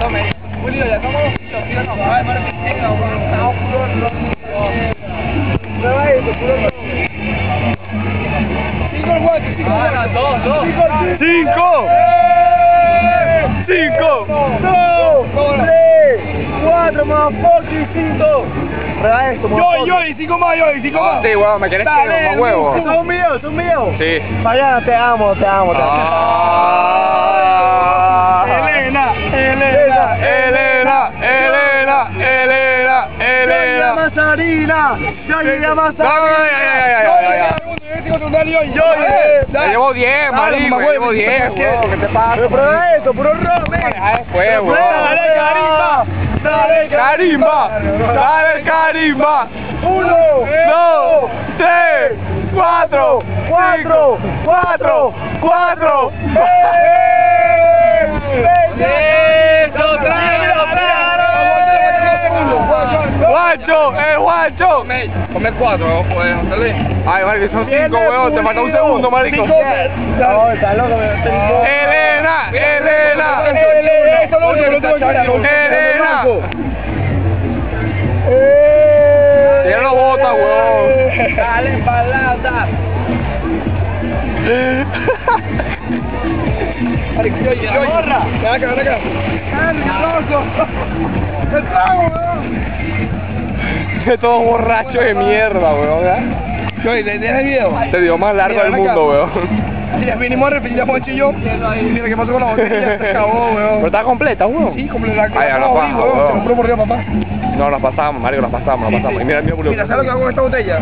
tome. Julio, ya no, weón. Prueba eso, puro. Cinco cinco guante. Dos, dos. ¡Cinco! ¡Cinco! Dos, tres, cuatro, más fucking cinco. Prueba esto, Yo, yo, y cinco más, yo, y cinco más. Sí, weón, me querés que más huevo. Son míos, son míos. Sí. Mariana, te amo, te amo, te amo. No, no, ya. Yo, Me llevo 10, marico, me llevo 10, weón, ¿qué te pasa? Prueba esto, puro. Dale, carimba. Dale, Carimba, dale, carimba. Uno, Dos, tres, cuatro, cuatro, cuatro, cuatro. Eso, tráelo, Guacho, guacho. Come cuatro, pues, José Ay, marico, son cinco, weón, te falta un segundo, marico. No, está loco, me Elena, Elena. Último. Elena. Eh. Tiene una bota, weón. Dale, palata. Yo, yo, morra. Acá, loco. El trago, weón. Todos borrachos de mierda, weón, ¿verdad? Yo, ¿y ¿tienes el video? Te dio más largo del mundo, weón. Ya vinimos a repetir la Juancho y yo. Mira qué pasó con la botella. Se acabó, Pero está completa, weón. Sí, completa. Ay, no Te weón. juro por Dios, papá. No, nos pasamos, marico, nos pasamos, nos pasamos. Y mira. Mira, ¿sabes lo que hago con esta botella?